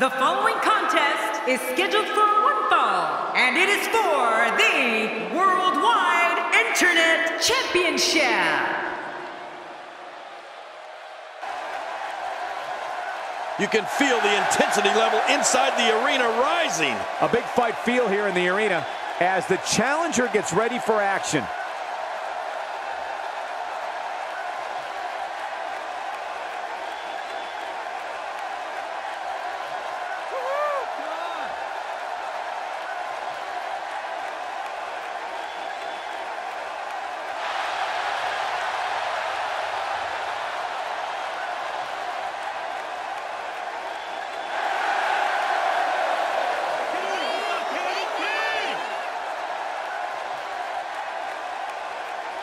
The following contest is scheduled for one fall, and it is for the Worldwide Internet Championship. You can feel the intensity level inside the arena rising. A big fight feel here in the arena as the challenger gets ready for action.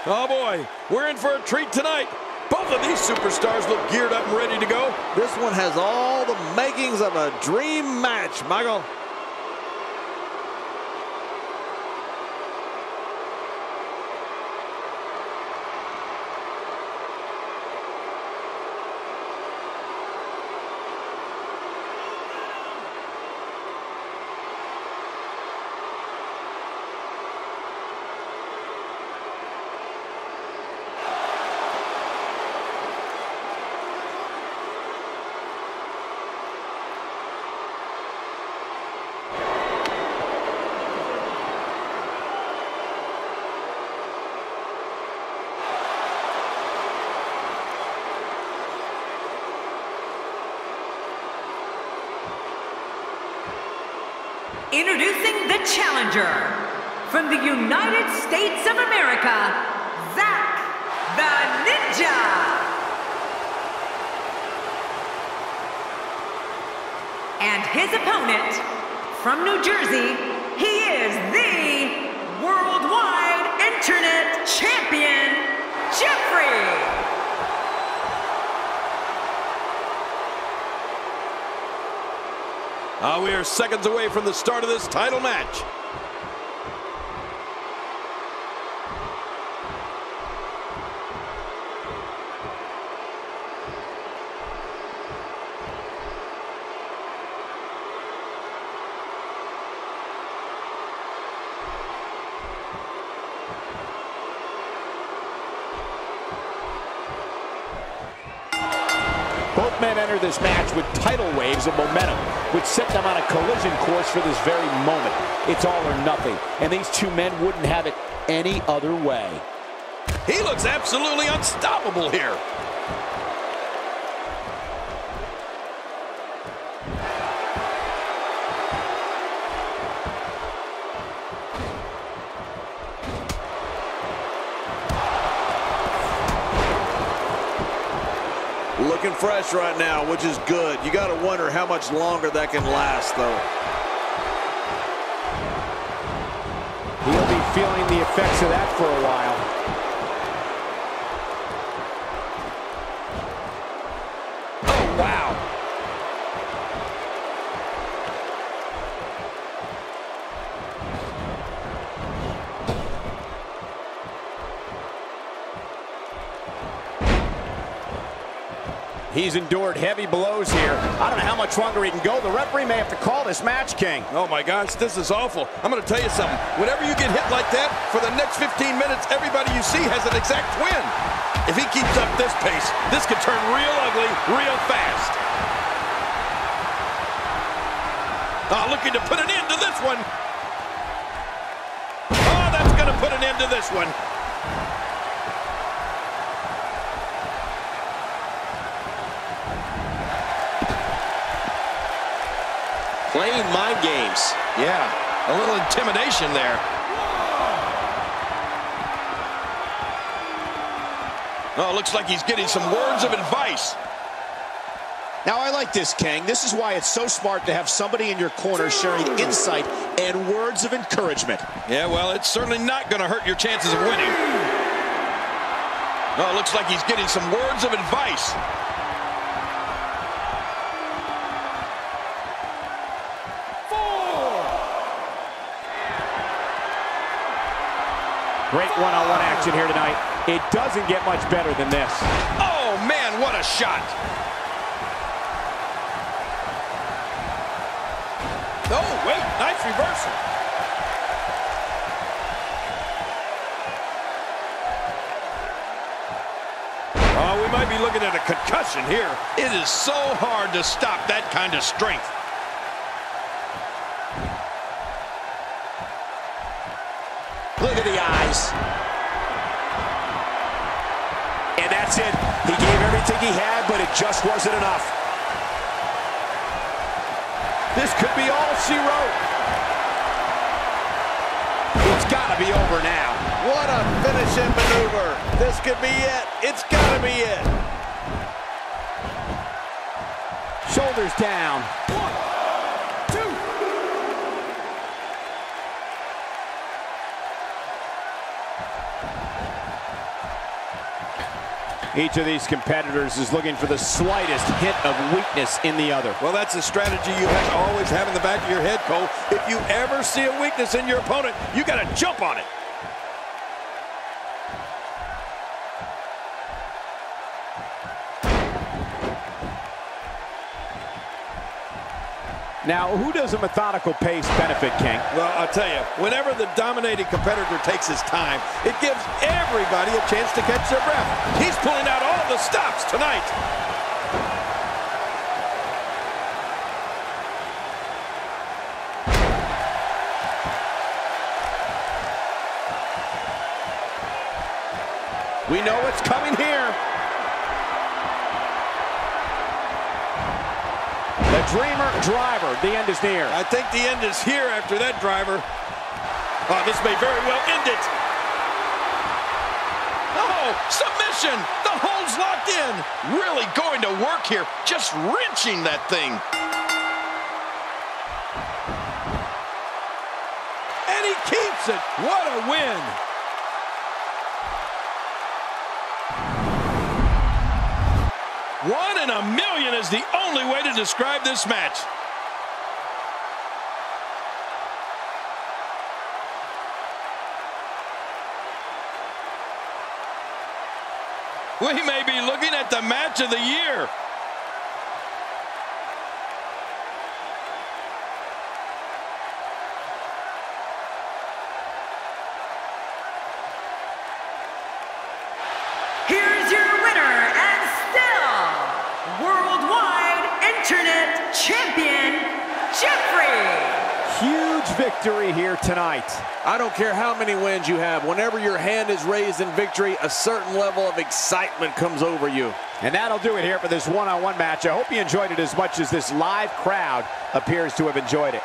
Oh boy, we're in for a treat tonight. Both of these superstars look geared up and ready to go. This one has all the makings of a dream match, Michael. Introducing the challenger from the United States of America, Zack the Ninja. And his opponent from New Jersey, he is the Worldwide Internet Champion, Jeffery. Uh, we are seconds away from the start of this title match. Both men enter this match with tidal waves of momentum, which set them on a collision course for this very moment. It's all or nothing, and these two men wouldn't have it any other way. He looks absolutely unstoppable here. Fresh right now, which is good. You got to wonder how much longer that can last, though. He'll be feeling the effects of that for a while. He's endured heavy blows here. I don't know how much longer he can go. The referee may have to call this match, King. Oh my gosh, this is awful. I'm going to tell you something. Whenever you get hit like that, for the next 15 minutes, everybody you see has an exact twin. If he keeps up this pace, this could turn real ugly real fast. Ah, looking to put an end to this one. Oh, that's going to put an end to this one. Playing mind games. Yeah, a little intimidation there. Oh, looks like he's getting some words of advice. Now, I like this, King. This is why it's so smart to have somebody in your corner sharing insight and words of encouragement. Yeah, well, it's certainly not going to hurt your chances of winning. Oh, looks like he's getting some words of advice. Great one-on-one action here tonight. It doesn't get much better than this. Oh, man, what a shot. No, wait, nice reversal. Oh, we might be looking at a concussion here. It is so hard to stop that kind of strength. Look at the eyes. And that's it. He gave everything he had, but it just wasn't enough. This could be all she wrote. It's got to be over now. What a finishing maneuver. This could be it. It's got to be it. Shoulders down. Each of these competitors is looking for the slightest hint of weakness in the other. Well, that's a strategy you have always have in the back of your head, Cole. If you ever see a weakness in your opponent, you got to jump on it. Now, who does a methodical pace benefit, King? Well, I'll tell you, whenever the dominating competitor takes his time, it gives everybody a chance to catch their breath. He's pulling out all the stops tonight. We know what's coming here. The Dreamer Driver. The end is near. I think the end is here after that driver. Oh, this may very well end it. Oh, submission. The hold's locked in. Really going to work here. Just wrenching that thing. And he keeps it. What a win. One in a million is the only way to describe this match. We may be looking at the match of the year. Champion, Jeffery. Huge victory here tonight. I don't care how many wins you have. Whenever your hand is raised in victory, a certain level of excitement comes over you. And that'll do it here for this one-on-one -on -one match. I hope you enjoyed it as much as this live crowd appears to have enjoyed it.